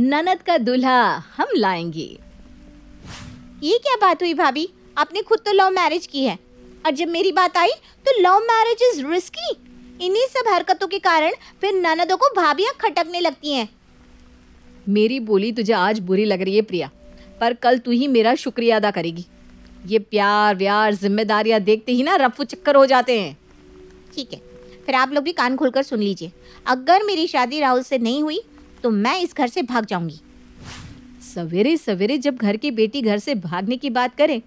ननद का दूल्हा हम लाएँगे। ये क्या बात हुई भाभी? आपने खुद तो लव मैरिज की है। और जब मेरी बात आई तो लव मैरिज इज़ रिस्की। इन्हीं सब हरकतों के कारण फिर ननदों को भाभियाँ खटकने लगती हैं। मेरी बोली तुझे आज बुरी लग रही है प्रिया। पर कल तू ही मेरा शुक्रिया अदा करेगी। ये प्यार व्यार जिम्मेदारियाँ देखते ही ना रफू चक्कर हो जाते हैं। ठीक है फिर आप लोग भी कान खोलकर सुन लीजिए। अगर मेरी शादी राहुल से नहीं हुई तो मैं इस घर से भाग जाऊँगी। सवेरे सवेरे जब घर की बेटी घर से भागने की बात करे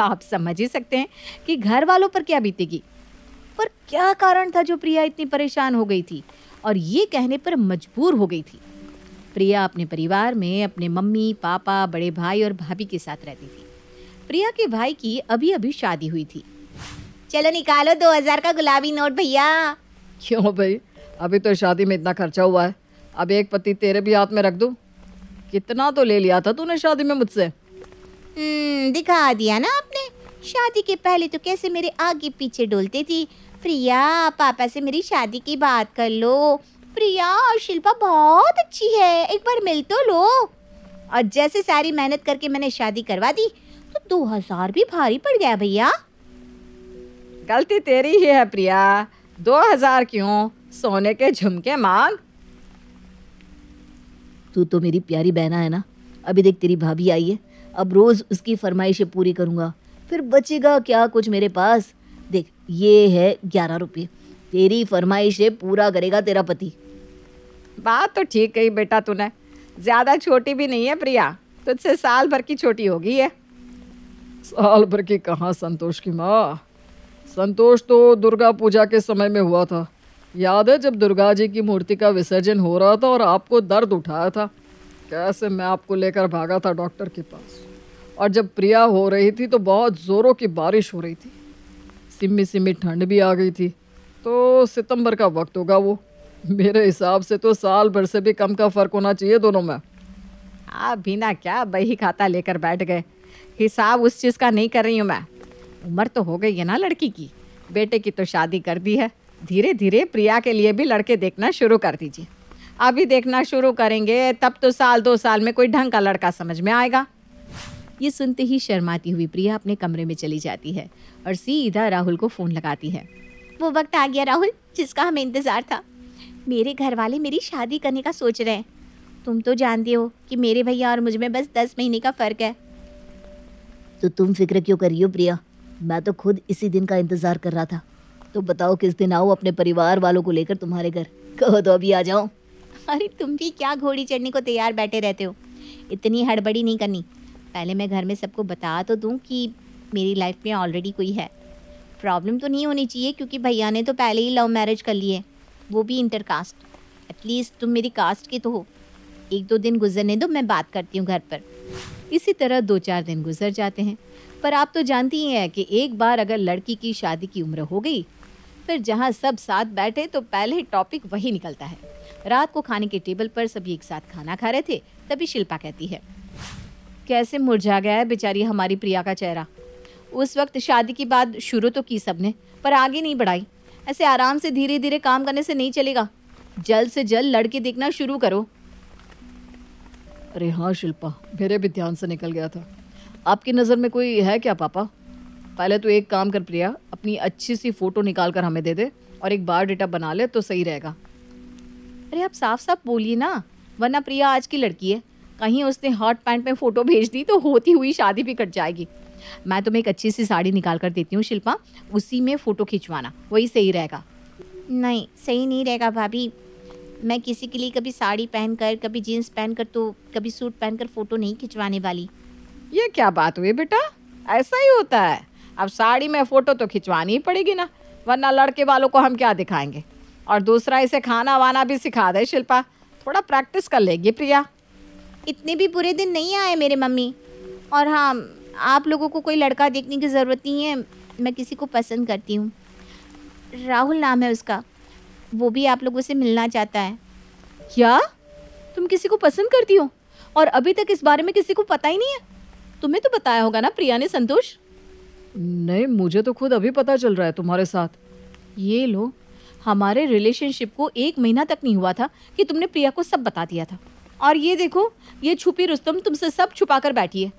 आप समझ ही सकते हैं कि घर वालों पर क्या बीतेगी। पर क्या कारण था जो प्रिया इतनी परेशान हो गई थी और ये कहने पर मजबूर हो गई थी? प्रिया अपने परिवार में अपने मम्मी पापा बड़े भाई और भाभी के साथ रहती थी। प्रिया के भाई की अभी अभी शादी हुई थी। चलो निकालो दो हज़ार का गुलाबी नोट भैया। क्यों भाई? अभी तो शादी में इतना खर्चा हुआ है। अब एक पति तेरे भी हाथ में रख दूँ? कितना तो ले लिया था तूने शादी में मुझसे। हम्म दिखा दिया ना आपने। शादी के पहले तो कैसे मेरे आगे पीछे डोलते थी? प्रिया पापा से मेरी शादी की बात कर लो। प्रिया और शिल्पा बहुत अच्छी है। एक बार मिल तो लो। और जैसे सारी मेहनत करके मैंने शादी करवा दी तो दो हज़ार भी भारी पड़ गया भैया। गलती तेरी ही है प्रिया। दो हज़ार क्यों? सोने के झुमके मांग। तू तो मेरी प्यारी बहना है ना? अभी देख तेरी भाभी आई है। अब रोज उसकी फरमाइशें पूरी करूँगा। फिर बचेगा क्या कुछ मेरे पास? देख ये है ग्यारह रुपये। तेरी फरमाइशें पूरा करेगा तेरा पति। बात तो ठीक कही बेटा तूने। ज़्यादा छोटी भी नहीं है प्रिया। तुझसे साल भर की छोटी होगी है साल भर की कहाँ संतोष की माँ? संतोष तो दुर्गा पूजा के समय में हुआ था। याद है जब दुर्गा जी की मूर्ति का विसर्जन हो रहा था और आपको दर्द उठाया था? कैसे मैं आपको लेकर भागा था डॉक्टर के पास? और जब प्रिया हो रही थी तो बहुत ज़ोरों की बारिश हो रही थी। सिमी सिमी ठंड भी आ गई थी। तो सितंबर का वक्त होगा वो। मेरे हिसाब से तो साल भर से भी कम का फ़र्क होना चाहिए दोनों में। आप बिना क्या बही खाता लेकर बैठ गए। हिसाब उस चीज़ का नहीं कर रही हूँ मैं। उम्र तो हो गई है ना लड़की की। बेटे की तो शादी कर दी है। धीरे धीरे प्रिया के लिए भी लड़के देखना शुरू कर दीजिए। अभी देखना शुरू करेंगे तब तो साल दो साल में कोई ढंग का लड़का समझ में आएगा। ये सुनते ही शर्माती हुई प्रिया अपने कमरे में चली जाती है और सीधा राहुल को फ़ोन लगाती है। वो वक्त आ गया राहुल जिसका हमें इंतज़ार था। मेरे घर वाले मेरी शादी करने का सोच रहे हैं। तुम तो जानते हो कि मेरे भैया और मुझमें बस दस महीने का फ़र्क है। तो तुम फ़िक्र क्यों कर रही हो प्रिया? मैं तो खुद इसी दिन का इंतज़ार कर रहा था। तो बताओ किस दिन आओ अपने परिवार वालों को लेकर तुम्हारे घर। कहो तो अभी आ जाओ। अरे तुम भी क्या घोड़ी चढ़ने को तैयार बैठे रहते हो? इतनी हड़बड़ी नहीं करनी। पहले मैं घर में सबको बता तो दूँ कि मेरी लाइफ में ऑलरेडी कोई है। प्रॉब्लम तो नहीं होनी चाहिए क्योंकि भैया ने तो पहले ही लव मैरिज कर लिए वो भी इंटर कास्ट एटलीस्ट तुम मेरी कास्ट के तो हो। एक दो दिन गुजरने दो, मैं बात करती हूँ घर पर। इसी तरह दो चार दिन गुजर जाते हैं। पर आप तो जानती ही हैं कि एक बार अगर लड़की की शादी की उम्र हो गई फिर जहाँ सब साथ बैठे तो पहले टॉपिक वही निकलता है। रात को खाने के टेबल पर सभी एक साथ खाना खा रहे थे, तभी शिल्पा कहती है, कैसे मुरझा गया है बेचारी हमारी प्रिया का चेहरा? उस वक्त शादी की बात शुरू तो की सबने, पर आगे नहीं बढ़ाई। ऐसे आराम से धीरे धीरे काम करने से नहीं चलेगा। जल्द से जल्द लड़के देखना शुरू करो। अरे हाँ शिल्पा, मेरे भी ध्यान से निकल गया था। आपकी नज़र में कोई है क्या, पापा? पहले तो एक काम कर प्रिया अपनी अच्छी सी फ़ोटो निकाल कर हमें दे दे और एक बार डेटा बना ले तो सही रहेगा। अरे आप साफ़ साफ़ बोलिए ना वरना प्रिया आज की लड़की है। कहीं उसने हॉट पैंट में फ़ोटो भेज दी तो होती हुई शादी भी कट जाएगी। मैं तुम्हें एक अच्छी सी साड़ी निकाल कर देती हूँ शिल्पा उसी में फ़ोटो खिंचवाना वही सही रहेगा। नहीं सही नहीं रहेगा भाभी। मैं किसी के लिए कभी साड़ी पहनकर कभी जीन्स पहनकर तो कभी सूट पहनकर फ़ोटो नहीं खिंचवाने वाली। ये क्या बात हुई बेटा? ऐसा ही होता है। अब साड़ी में फ़ोटो तो खिंचवानी ही पड़ेगी ना वरना लड़के वालों को हम क्या दिखाएँगे? और दूसरा इसे खाना वाना भी सिखा दे शिल्पा। थोड़ा प्रैक्टिस कर लेगी प्रिया। इतने भी बुरे दिन नहीं आए मेरे मम्मी। और हाँ आप लोगों को कोई लड़का देखने की ज़रूरत नहीं है मैं किसी को पसंद करती हूँ। राहुल नाम है उसका। वो भी आप लोगों से मिलना चाहता है। क्या? तुम किसी को पसंद करती हो? और अभी तक इस बारे में किसी को पता ही नहीं है। तुम्हें तो बताया होगा ना प्रिया ने संतोष? नहीं, मुझे तो खुद अभी पता चल रहा है तुम्हारे साथ। ये लो, हमारे रिलेशनशिप को एक महीना तक नहीं हुआ था कि तुमने प्रिया को सब बता दिया था। और ये देखो, ये छुपी रुस्तम तुमसे सब छुपा कर बैठी है।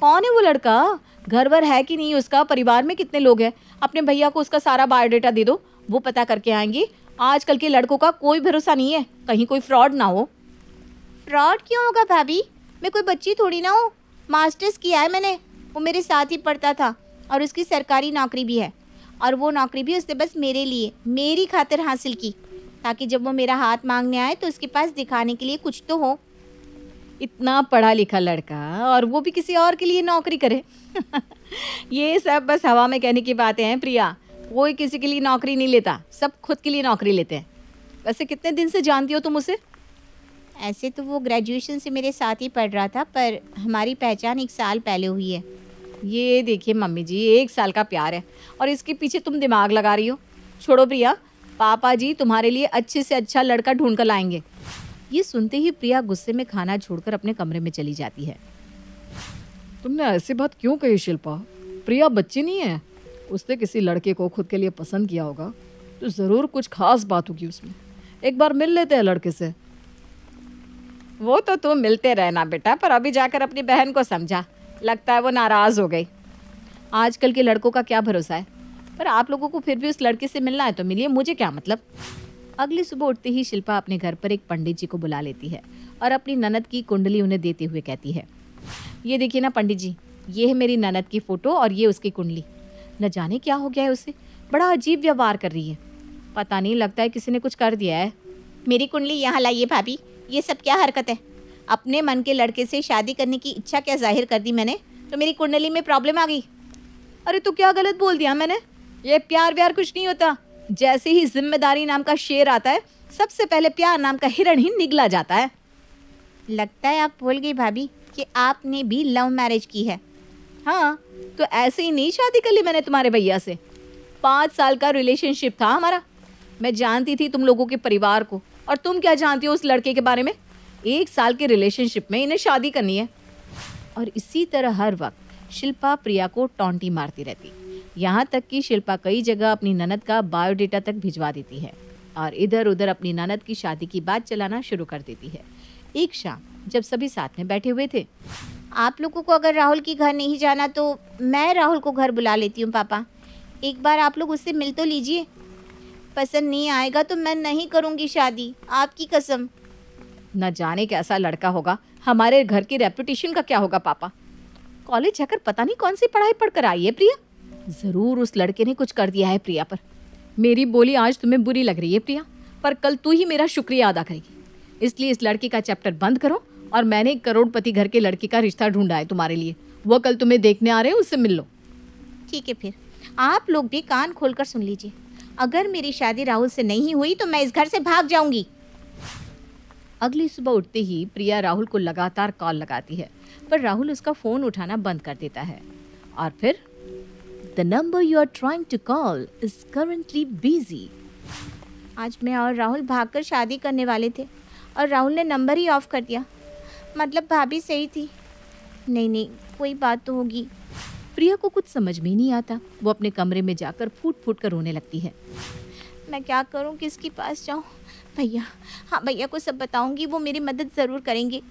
कौन है वो लड़का? घर वर है कि नहीं, उसका परिवार में कितने लोग हैं? अपने भैया को उसका सारा बायोडाटा दे दो, वो पता करके आएँगे। आजकल के लड़कों का कोई भरोसा नहीं है, कहीं कोई फ्रॉड ना हो। फ्रॉड क्यों होगा भाभी? मैं कोई बच्ची थोड़ी ना हूँ। मास्टर्स किया है मैंने, वो मेरे साथ ही पढ़ता था। और उसकी सरकारी नौकरी भी है। और वो नौकरी भी उसने बस मेरे लिए मेरी खातिर हासिल की ताकि जब वो मेरा हाथ मांगने आए तो उसके पास दिखाने के लिए कुछ तो हो। इतना पढ़ा लिखा लड़का और वो भी किसी और के लिए नौकरी करे। ये सब बस हवा में कहने की बातें हैं प्रिया। कोई किसी के लिए नौकरी नहीं लेता सब खुद के लिए नौकरी लेते हैं। वैसे कितने दिन से जानती हो तुम उसे? ऐसे तो वो ग्रेजुएशन से मेरे साथ ही पढ़ रहा था पर हमारी पहचान एक साल पहले हुई है। ये देखिए मम्मी जी एक साल का प्यार है। और इसके पीछे तुम दिमाग लगा रही हो। छोड़ो प्रिया पापा जी तुम्हारे लिए अच्छे से अच्छा लड़का ढूंढ कर लाएँगे। ये सुनते ही प्रिया गुस्से में खाना छोड़कर अपने कमरे में चली जाती है। तुमने ऐसी बात क्यों कही शिल्पा? प्रिया बच्ची नहीं है। उसने किसी लड़के को खुद के लिए पसंद किया होगा तो ज़रूर कुछ खास बात होगी उसमें। एक बार मिल लेते हैं लड़के से। वो तो तुम मिलते रहना बेटा पर अभी जाकर अपनी बहन को समझा। लगता है वो नाराज़ हो गई। आजकल के लड़कों का क्या भरोसा है? पर आप लोगों को फिर भी उस लड़के से मिलना है तो मिलिए, मुझे क्या मतलब? अगली सुबह उठते ही शिल्पा अपने घर पर एक पंडित जी को बुला लेती है और अपनी ननद की कुंडली उन्हें देते हुए कहती है, ये देखिए ना पंडित जी, ये है मेरी ननद की फ़ोटो और ये उसकी कुंडली। न जाने क्या हो गया है उसे? बड़ा अजीब व्यवहार कर रही है। पता नहीं, लगता है किसी ने कुछ कर दिया है। मेरी कुंडली यहाँ लाइए भाभी, ये सब क्या हरकत है? अपने मन के लड़के से शादी करने की इच्छा क्या ज़ाहिर कर दी मैंने? तो मेरी कुंडली में प्रॉब्लम आ गई। अरे तो क्या गलत बोल दिया मैंने? ये प्यार व्यार कुछ नहीं होता। जैसे ही ज़िम्मेदारी नाम का शेर आता है, सबसे पहले प्यार नाम का हिरण ही निगला जाता है। लगता है आप भूल गई भाभी कि आपने भी लव मैरिज की है। हाँ तो ऐसे ही नहीं शादी कर ली मैंने तुम्हारे भैया से। पाँच साल का रिलेशनशिप था हमारा। मैं जानती थी तुम लोगों के परिवार को। और तुम क्या जानती हो उस लड़के के बारे में? एक साल के रिलेशनशिप में इन्हें शादी करनी है। और इसी तरह हर वक्त शिल्पा प्रिया को टोंटी मारती रहती। यहाँ तक कि शिल्पा कई जगह अपनी ननद का बायोडेटा तक भिजवा देती है और इधर उधर अपनी ननद की शादी की बात चलाना शुरू कर देती है। एक शाम जब सभी साथ में बैठे हुए थे। आप लोगों को अगर राहुल की घर नहीं जाना तो मैं राहुल को घर बुला लेती हूँ, पापा। एक बार आप लोग उससे मिल तो लीजिए। पसंद नहीं आएगा तो मैं नहीं करूँगी शादी। आपकी कसम। न जाने कैसा लड़का होगा। हमारे घर की रेपुटेशन का क्या होगा, पापा? कॉलेज जाकर पता नहीं कौन सी पढ़ाई पढ़कर आई है, प्रिया? ज़रूर उस लड़के ने कुछ कर दिया है प्रिया पर। मेरी बोली आज तुम्हें बुरी लग रही है, प्रिया। पर कल तू ही मेरा शुक्रिया अदा करेगी। इसलिए इस लड़के का चैप्टर बंद करो और मैंने एक करोड़पति घर के लड़के का रिश्ता ढूंढा है तुम्हारे लिए। वो कल तुम्हें देखने आ रहे हैं उससे मिल लो। ठीक है फिर। आप लोग भी कान खोलकर सुन लीजिए। अगर मेरी शादी राहुल से नहीं हुई तो मैं इस घर से भाग जाऊँगी। अगली सुबह उठते ही प्रिया राहुल को लगातार कॉल लगाती है पर राहुल उसका फ़ोन उठाना बंद कर देता है। और फिर the number you are trying to call is currently busy आज मैं और राहुल भागकर शादी करने वाले थे और राहुल ने नंबर ही ऑफ़ कर दिया। मतलब भाभी सही थी। नहीं नहीं कोई बात तो होगी। प्रिया को कुछ समझ में नहीं आता। वो अपने कमरे में जाकर फूट फूट कर रोने लगती है। मैं क्या करूँ? किसके पास जाऊँ? भैया हाँ भैया को सब बताऊँगी वो मेरी मदद ज़रूर करेंगे।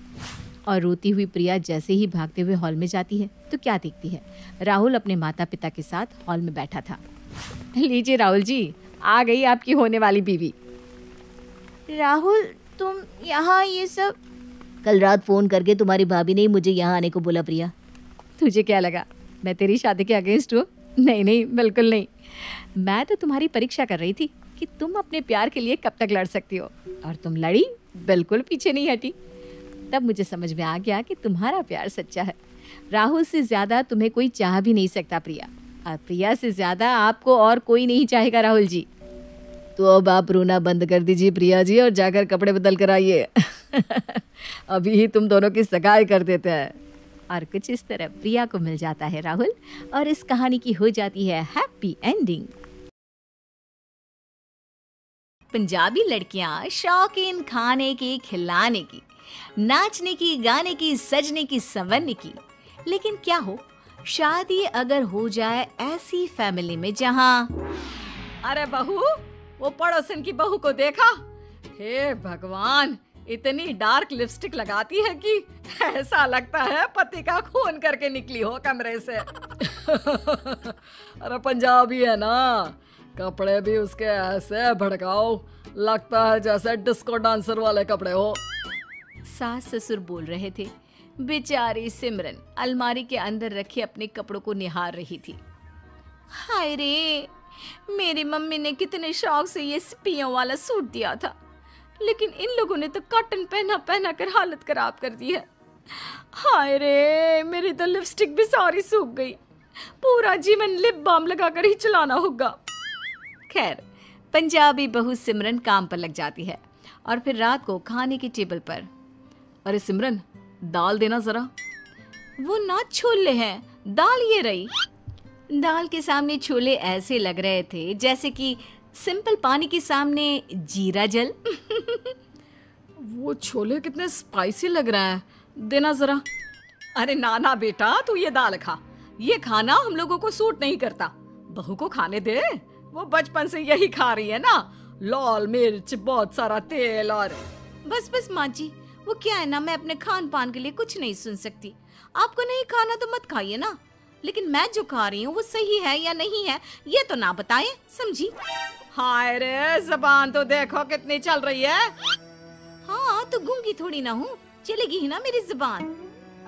और रोती हुई प्रिया जैसे ही भागते हुए हॉल में जाती है तो क्या देखती है? राहुल अपने माता पिता के साथ हॉल में बैठा था। लीजिए राहुल जी आ गई आपकी होने वाली बीवी। राहुल तुम यहाँ ये सब? कल रात फ़ोन करके तुम्हारी भाभी ने मुझे यहाँ आने को बोला प्रिया। तुझे क्या लगा? मैं तेरी शादी के अगेंस्ट हूँ? नहीं नहीं बिल्कुल नहीं। मैं तो तुम्हारी परीक्षा कर रही थी। कि तुम अपने प्यार के लिए कब तक लड़ सकती हो? और तुम लड़ी, बिल्कुल पीछे नहीं हटी। तब मुझे समझ में आ गया कि तुम्हारा प्यार सच्चा है। राहुल से ज़्यादा तुम्हें कोई चाह भी नहीं सकता, प्रिया। और प्रिया से ज़्यादा आपको और कोई नहीं चाहेगा, राहुल जी। तो अब आप रोना बंद कर दीजिए, प्रिया जी, और जाकर कपड़े बदल कर आइए। अभी ही तुम दोनों की सगाई कर देते हैं। और कुछ इस तरह प्रिया को मिल जाता है, राहुल। और इस कहानी की हो जाती है हैप्पी एंडिंग पंजाबी लड़कियाँ शौकीन खाने की, खिलाने की, नाचने की, गाने की, सजने की, संवरने की। लेकिन क्या हो, शादी अगर हो जाए ऐसी फैमिली में जहाँ अरे बहू, वो पड़ोसन की बहू को देखा? हे भगवान, इतनी डार्क लिपस्टिक लगाती है कि ऐसा लगता है पति का खून करके निकली हो कमरे से। अरे पंजाबी है ना कपड़े भी उसके ऐसे भड़काओ, लगता है जैसे डिस्को डांसर वाले कपड़े हो। सास ससुर बोल रहे थे, बेचारी सिमरन अलमारी के अंदर रखे अपने कपड़ों को निहार रही थी। हाय रे, मेरी मम्मी ने कितने शौक से ये स्पियों वाला सूट दिया था, लेकिन इन लोगों ने तो कॉटन पहना पहना कर हालत खराब कर दी है। हाय रे, मेरी तो लिपस्टिक भी सारी सूख गई। पूरा जीवन लिप बाम लगाकर ही चलाना होगा। खैर, पंजाबी बहू सिमरन काम पर लग जाती है और फिर रात को खाने की टेबल पर। अरे सिमरन, दाल देना जरा। वो ना छोले हैं, दाल ये रही। दाल के सामने छोले ऐसे लग रहे थे जैसे कि सिंपल पानी के सामने जीरा जल। वो छोले कितने स्पाइसी लग रहे हैं। देना जरा। अरे नाना बेटा, तू ये दाल खा। ये खाना हम लोगों को सूट नहीं करता। बहू को खाने दे। वो बचपन से यही खा रही है ना? लाल मिर्च बहुत सारा तेल और बस बस माँ जी वो क्या है ना मैं अपने खान पान के लिए कुछ नहीं सुन सकती। आपको नहीं खाना तो मत खाइए ना। लेकिन मैं जो खा रही हूँ वो सही है या नहीं है ये तो ना बताएँ समझी? हाय रे जबान तो देखो कितनी चल रही है। हाँ तो गूँगी थोड़ी ना हूँ चलेगी ही ना मेरी ज़ुबान।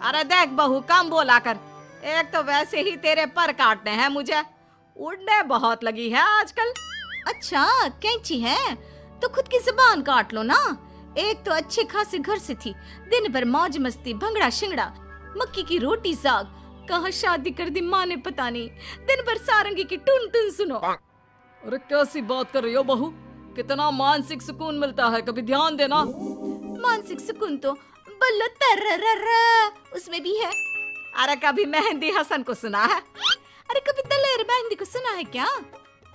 अरे देख बहू कम बोला कर। एक तो वैसे ही तेरे पर काटने हैं मुझे। उड़ने बहुत लगी है आजकल। अच्छा कैंची है? तो खुद की ज़ुबान काट लो ना। एक तो अच्छे खासे घर से थी दिन भर मौज मस्ती भंगड़ा शिंगड़ा मक्की की रोटी साग कहा शादी कर दी माँ ने पता नहीं। दिन भर सारंगी की टून टुन सुनो। अरे कैसी बात कर रही हो बहू? कितना मानसिक सुकून मिलता है कभी ध्यान देना। मानसिक सुकून तो बल्लो तर उसमें भी है। अरे कभी मेहंदी हसन को सुना है? अरे कभी दलेर मेहंदी को सुना है क्या?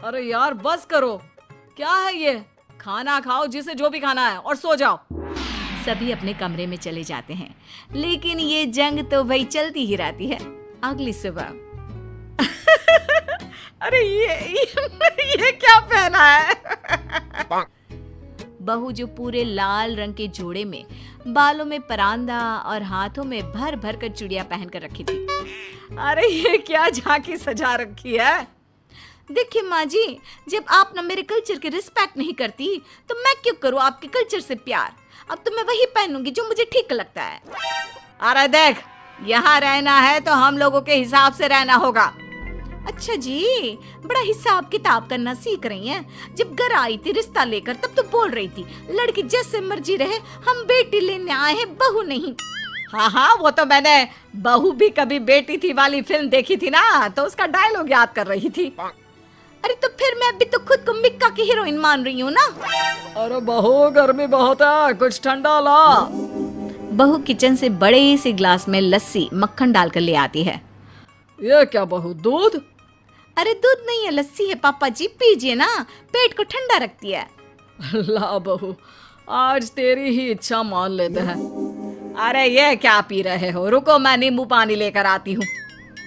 अरे यार बस करो। क्या है ये? खाना खाओ जिसे जो भी खाना है और सो जाओ। सभी अपने कमरे में चले जाते हैं। लेकिन ये जंग तो भाई चलती ही रहती है। अगली सुबह। अरे ये, ये ये क्या पहना है? बहू जो पूरे लाल रंग के जोड़े में, बालों में परांदा और हाथों में भर भर कर चुड़िया पहन कर रखी थी। अरे, ये क्या झांकी सजा रखी है? देखिए माँ जी जब आप ना मेरे कल्चर की रिस्पेक्ट नहीं करती तो मैं क्यों करूँ आपके कल्चर से प्यार? अब तो मैं वही पहनूँगी जो मुझे ठीक लगता है। अरे देख, यहाँ रहना है तो हम लोगों के हिसाब से रहना होगा। अच्छा जी बड़ा हिसाब किताब करना सीख रही हैं। जब घर आई थी रिश्ता लेकर तब तो बोल रही थी लड़की जैसे मर्ज़ी रहे हम बेटी लेने आए हैं बहू नहीं। हाँ हाँ वो तो मैंने बहू भी कभी बेटी थी वाली फ़िल्म देखी थी ना तो उसका डायलॉग याद कर रही थी। अरे तो फिर मैं भी तो खुद को मिक्का की हीरोइन मान रही हूँ ना। अरे बहू गर्मी बहुत है कुछ ठंडा ला। बहू किचन से बड़े से ग्लास में लस्सी मक्खन डालकर ले आती है। ये क्या बहू दूध? अरे दूध नहीं है लस्सी है पापा जी पीजिए ना पेट को ठंडा रखती है। ला बहू आज तेरी ही इच्छा मान लेते हैं। अरे ये क्या पी रहे हो? रुको मैं नींबू पानी लेकर आती हूँ।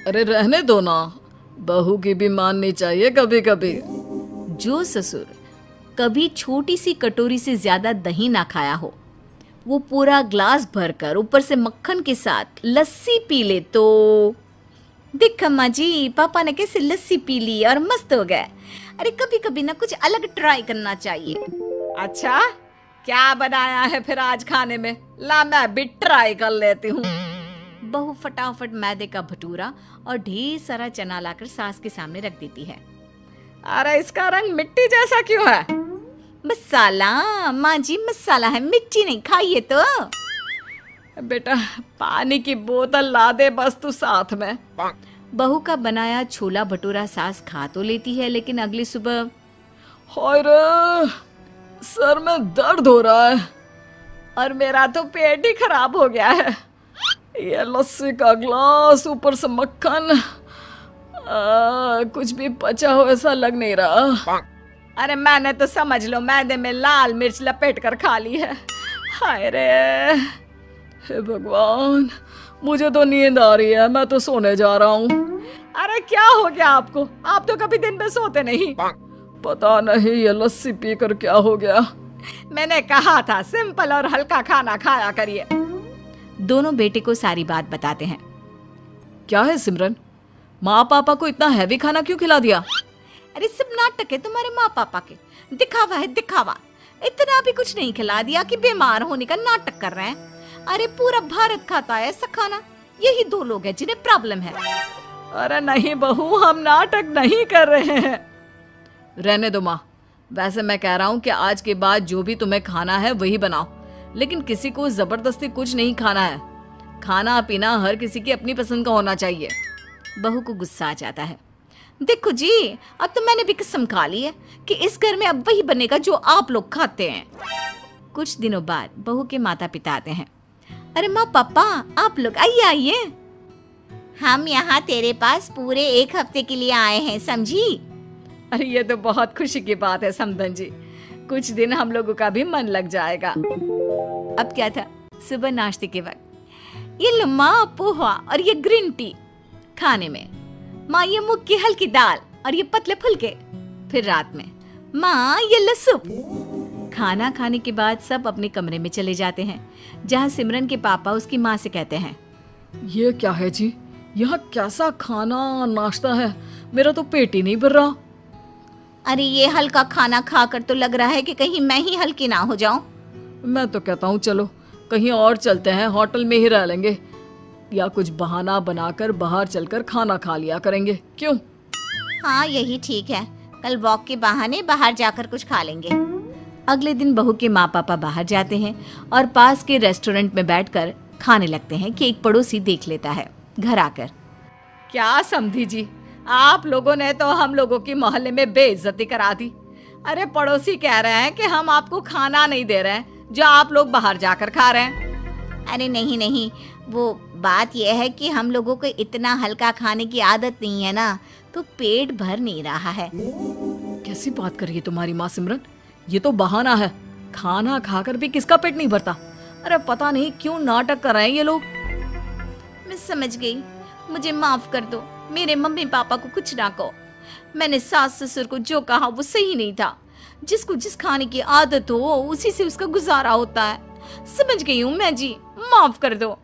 अरे रहने दो ना बहू की भी माननी चाहिए कभी कभी जो ससुर कभी छोटी सी कटोरी से ज़्यादा दही ना खाया हो वो पूरा ग्लास भरकर ऊपर से मक्खन के साथ लस्सी पी ले तो देख अम्मा जी पापा ने कैसे लस्सी पी ली और मस्त हो गए। अरे कभी कभी ना कुछ अलग ट्राई करना चाहिए। अच्छा क्या बनाया है फिर आज खाने में? ला मैं भी ट्राई कर लेती हूँ। बहू फटाफट मैदे का भटूरा और ढेर सारा चना लाकर सास के सामने रख देती है। अरे इसका रंग मिट्टी जैसा क्यों है? मसाला? माँ जी मसाला है मिट्टी नहीं खाइए तो। बेटा पानी की बोतल ला दे बस तू साथ में। बहू का बनाया छोला भटूरा सास खा तो लेती है लेकिन अगली सुबह हाय रे सर में दर्द हो रहा है और मेरा तो पेट ही खराब हो गया है। ये लस्सी का ग्लास ऊपर से मक्खन। आ, कुछ भी पचा हो ऐसा लग नहीं रहा। अरे मैंने तो समझ लो मैदे में लाल मिर्च लपेट कर खा ली है। हाय रे। हे भगवान मुझे तो नींद आ रही है मैं तो सोने जा रहा हूँ। अरे क्या हो गया आपको? आप तो कभी दिन में सोते नहीं। पता नहीं ये लस्सी पीकर क्या हो गया। मैंने कहा था सिंपल और हल्का खाना खाया करिए। दोनों बेटे को सारी बात बताते हैं। क्या है सिमरन? माँ पापा को इतना हैवी खाना क्यों खिला दिया? अरे सब नाटक है तुम्हारे माँ पापा के। दिखावा है दिखावा। इतना भी कुछ नहीं खिला दिया कि बीमार होने का नाटक कर रहे हैं। अरे पूरा भारत खाता है ऐसा खाना। यही दो लोग हैं जिन्हें प्रॉब्लम है। अरे नहीं बहू, हम नाटक नहीं कर रहे हैं। रहने दो माँ। वैसे मैं कह रहा हूँ कि आज के बाद जो भी तुम्हें खाना है वही बनाओ। लेकिन किसी को ज़बरदस्ती कुछ नहीं खाना है। खाना पीना हर किसी की अपनी पसंद का होना चाहिए। बहू को गुस्सा आ जाता है। देखो जी, अब तो मैंने भी कसम खा ली है कि इस घर में अब वही बनेगा जो आप लोग खाते हैं। कुछ दिनों बाद बहू के माता पिता आते हैं। अरे माँ पापा, आप लोग आइए आइए। हम यहाँ तेरे पास पूरे एक हफ़्ते के लिए आए हैं, समझी? अरे ये तो बहुत खुशी की बात है समदन जी। कुछ दिन हम लोगों का भी मन लग जाएगा। अब क्या था? सुबह नाश्ते के वक्त। ये लो माँ, पोहा और ये ग्रीन टी खाने में। माँ, ये मूंग की हल्की दाल और ये पतले फुलके। फिर रात में, माँ, ये लो सूप खाना खाने के बाद सब अपने कमरे में चले जाते हैं जहाँ सिमरन के पापा उसकी माँ से कहते हैं। ये क्या है जी? यहाँ कैसा खाना नाश्ता है? मेरा तो पेट ही नहीं भर रहा। अरे ये हल्का खाना खाकर तो लग रहा है कि कहीं मैं ही हल्की ना हो जाऊँ। मैं तो कहता हूँ चलो कहीं और चलते हैं होटल में ही रह लेंगे। या कुछ बहाना बनाकर बाहर चलकर खाना खा लिया करेंगे। क्यों? हाँ यही ठीक है। कल वॉक के बहाने बाहर जाकर कुछ खा लेंगे। अगले दिन बहू के माँ पापा बाहर जाते हैं और पास के रेस्टोरेंट में बैठकर खाने लगते हैं कि एक पड़ोसी देख लेता है घर आकर। क्या समझी जी? आप लोगों ने तो हम लोगों की मोहल्ले में बेइज्जती करा दी। अरे पड़ोसी कह रहे हैं कि हम आपको खाना नहीं दे रहे हैं जो आप लोग बाहर जाकर खा रहे हैं। अरे नहीं नहीं वो बात यह है कि हम लोगों को इतना हल्का खाने की आदत नहीं है ना तो पेट भर नहीं रहा है। कैसी बात करिए तुम्हारी माँ सिमरन? ये तो बहाना है। खाना खाकर भी किसका पेट नहीं भरता? अरे पता नहीं क्यों नाटक कर रहे हैं ये लोग। मैं समझ गई। मुझे माफ़ कर दो। मेरे मम्मी पापा को कुछ ना कहो। मैंने सास ससुर को जो कहा वो सही नहीं था। जिसको जिस खाने की आदत हो, उसी से उसका गुजारा होता है। समझ गई हूँ मैं जी। माफ़ कर दो।